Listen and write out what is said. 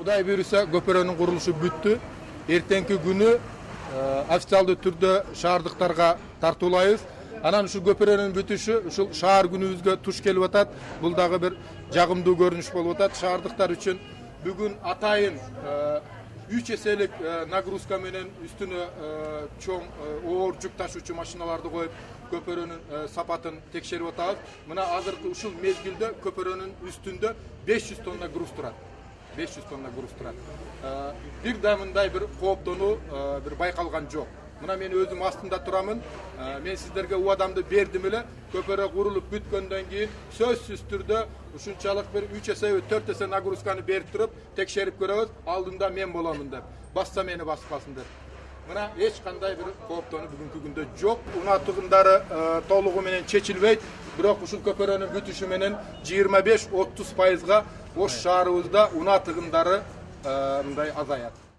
Құдай бұйырса көпіренің құрылышы бүтті. Ертеңгі күні официалды түрде шаардықтарға тартулайбыз. Анан ушу көпіренің бүтүшү ушул шаар күнүбүзгө туш келип атат. Бул дагы бир жагымдуу көрүнүш болуп атат шаардыктар үчүн. Бүгүн атайын үч эселик нагрузка менен үстүнө чоң оор жүк ташуучу машиналарды коюп көпөрөнүн сапатын текшерип атабыз мына азыркы ушул мезгилде көпөрөнүн үстүндө 500 тонна груз турат 500 тонна груз турат бир да мындай бир кооптонуу бир байкалган жок мына мен өзүм астында турамын мен сиздерге убадамды бердим эле көпөрө курулуп бүткөндөн кийин сөзсүз түрдө ушунчалык бир үч эсеби төрт эсе нагрузканы берип туруп текшерип көрөбүз алдында мен боломун деп. Басса мени баспасын деп. Мына эч кандай бир кооптонуу бүгүнкү күндө жок унаа тыгындары толугу менен чечилбейт бирок ушул көпөрөнүн бүтүшү менен жыйырма беш отуз пайызга ош шаарыбызда унаа тыгындары мындай азаят